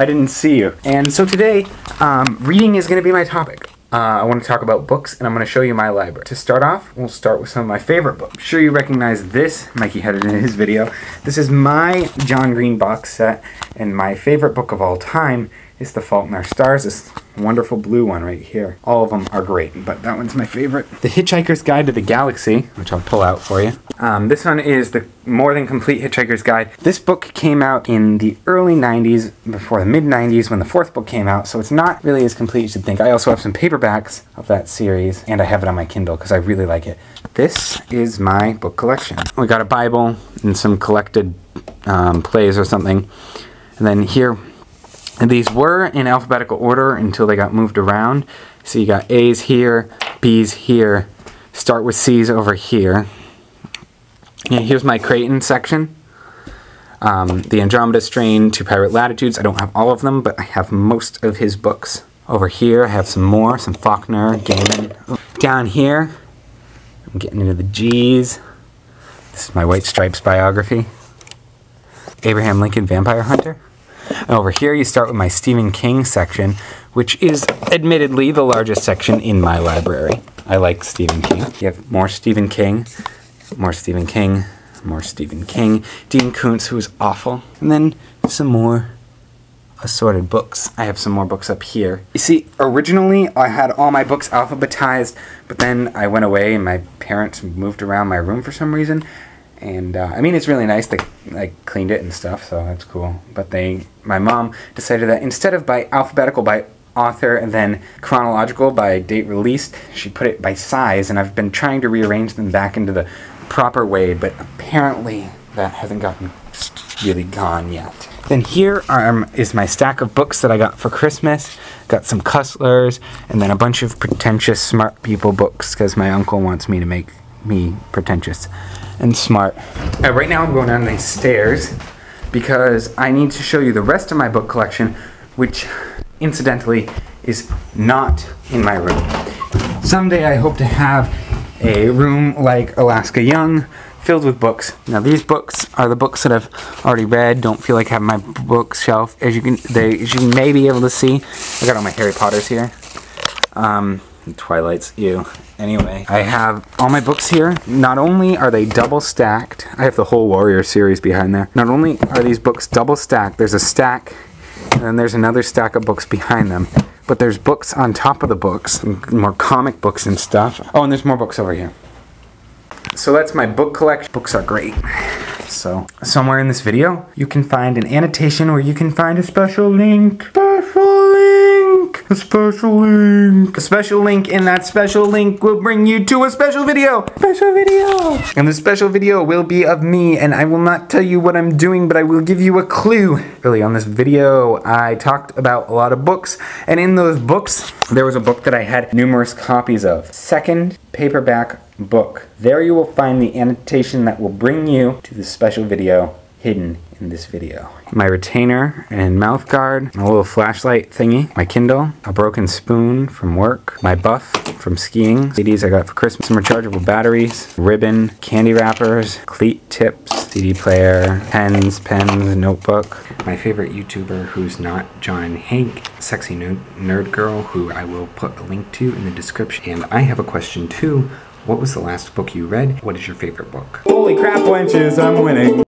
I didn't see you. And so today, um, reading is going to be my topic. Uh, I want to talk about books and I'm going to show you my library. To start off, we'll start with some of my favorite books. I'm sure you recognize this. Mikey had it in his video. This is my John Green box set and my favorite book of all time is The Fault in Our Stars. This wonderful blue one right here. All of them are great, but that one's my favorite. The Hitchhiker's Guide to the Galaxy, which I'll pull out for you. Um, this one is the more than complete Hitchhiker's Guide. This book came out in the early 90s, before the mid 90s when the fourth book came out, so it's not really as complete as you'd think. I also have some paperbacks of that series, and I have it on my Kindle because I really like it. This is my book collection. We got a Bible and some collected um, plays or something. And then here these were in alphabetical order until they got moved around. So you got A's here, B's here, start with C's over here. And here's my Crichton section. Um, the Andromeda Strain, Two Pirate Latitudes. I don't have all of them, but I have most of his books. Over here, I have some more, some Faulkner, Gaiman. Down here, I'm getting into the G's. This is my White Stripes biography. Abraham Lincoln, Vampire Hunter. And over here you start with my Stephen King section, which is admittedly the largest section in my library. I like Stephen King. You have more Stephen King, more Stephen King, more Stephen King, Dean Koontz, who is awful, and then some more assorted books. I have some more books up here. You see, originally I had all my books alphabetized, but then I went away and my parents moved around my room for some reason, and uh, I mean it's really nice. They like cleaned it and stuff, so that's cool. But they, my mom decided that instead of by alphabetical by author and then chronological by date released, she put it by size, and I've been trying to rearrange them back into the proper way, but apparently that hasn't gotten really gone yet. Then here is my stack of books that I got for Christmas. Got some Cusslers, and then a bunch of pretentious smart people books because my uncle wants me to make me pretentious and smart. Uh, right now I'm going down these stairs because I need to show you the rest of my book collection, which incidentally is not in my room. Someday I hope to have a room like Alaska Young filled with books. Now these books are the books that I've already read. Don't feel like having my bookshelf. As you can, they, as you may be able to see, I got all my Harry Potters here. Um, Twilight's you. Anyway, I have all my books here. Not only are they double stacked, I have the whole Warrior series behind there. Not only are these books double stacked, there's a stack, and then there's another stack of books behind them. But there's books on top of the books, more comic books and stuff. Oh, and there's more books over here. So that's my book collection. Books are great. So somewhere in this video, you can find an annotation where you can find a special link. Special link. A special link. A special link, and that special link will bring you to a special video. Special video. And the special video will be of me, and I will not tell you what I'm doing, but I will give you a clue. Early on this video, I talked about a lot of books, and in those books, there was a book that I had numerous copies of. Second paperback book. There you will find the annotation that will bring you to the special video hidden in this video. My retainer and mouth guard, a little flashlight thingy, my Kindle, a broken spoon from work, my buff from skiing, CDs I got for Christmas, some rechargeable batteries, ribbon, candy wrappers, cleat tips, CD player, pens, pens, notebook. My favorite YouTuber who's not John Hank, Sexy Nerd Girl, who I will put a link to in the description. And I have a question too. What was the last book you read? What is your favorite book? Holy crap, wenches, I'm winning.